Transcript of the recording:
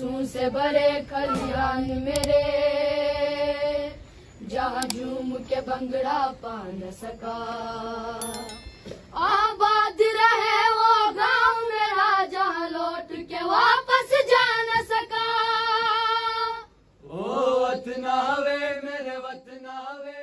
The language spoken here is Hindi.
सरसों से भरे खलियान मेरे। जहाँ झूम के बंगड़ा पा न सका। आबाद रहे वो गाँव मेरा, जहाँ लौट के वापस जा न सका। ओ वतनावे मेरे वतनावे